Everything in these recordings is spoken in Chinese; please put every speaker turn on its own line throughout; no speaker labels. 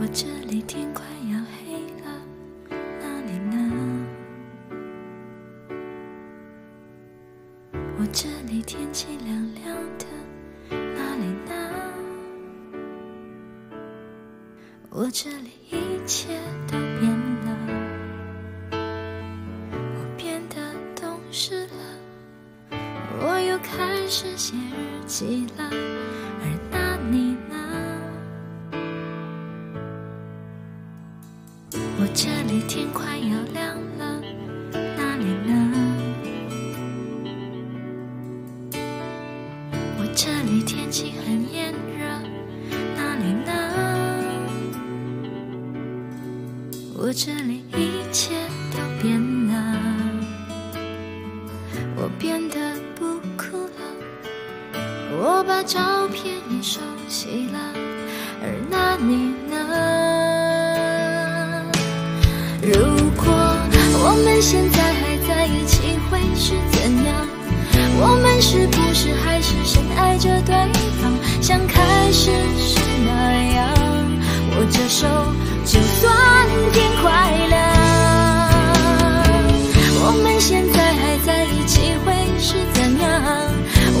我这里天快要黑了，哪里呢？我这里天气凉凉的，我这里一切都变了，我变得懂事了，我又开始写日记了，而那你呢？我这里天快要亮了，哪里呢？我这里天气很炎热，我这里一切都变了，我变得不哭了，我把照片也收起了，而那你呢？如果我们现在还在一起，会是怎样？我们是不是还是深爱着对方，像开始时那样？握着手，就算现在还在一起，会是怎样？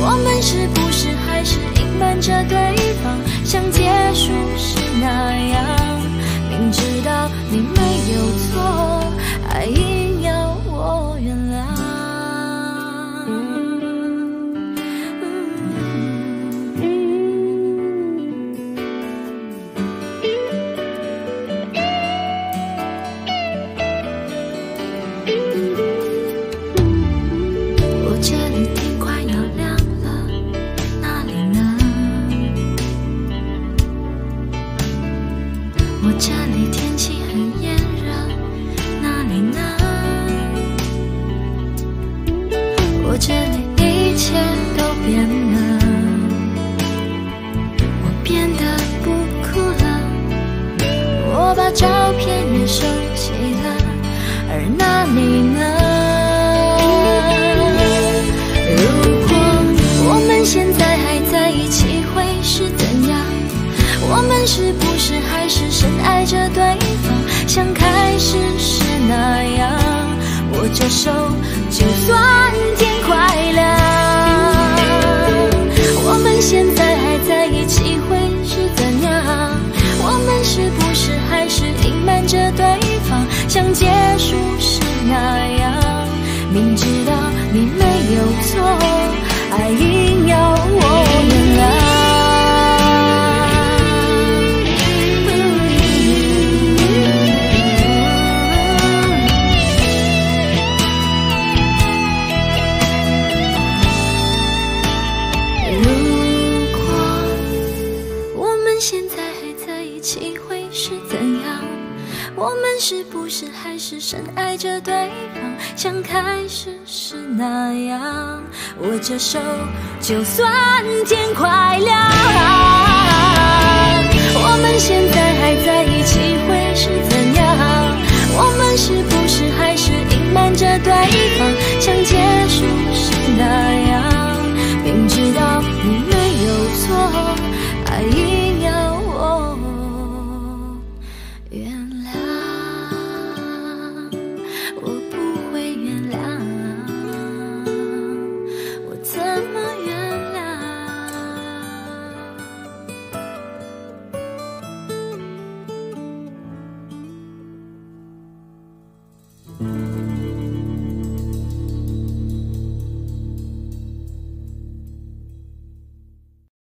我们是不是还是隐瞒着对方，想结束照片也收起了，而那你呢？如果我们现在还在一起，会是怎样？我们是不是还是深爱着对方，像开始时那样？握着手，就算是还是深爱着对方，像开始时那样？握着手，就算天快亮。